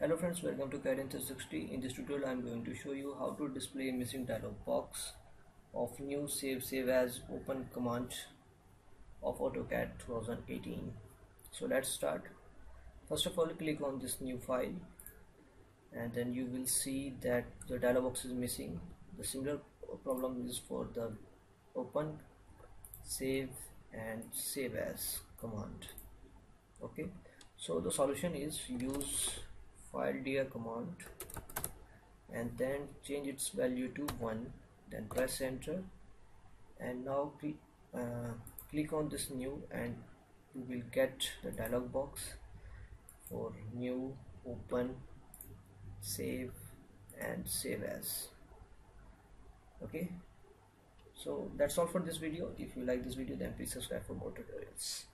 Hello friends, welcome to CAD 360. In this tutorial I am going to show you how to display missing dialog box of new save save as open command of AutoCAD 2018. So let's start. First of all click on this new file and then you will see that the dialog box is missing. The similar problem is for the open save and save as command okay so the solution is use FILEDIA command and then change its value to 1 then press enter. And now click, uh, click on this new and you will get the dialog box for new open save and save as. Okay? So that's all for this video. If you like this video then please subscribe for more tutorials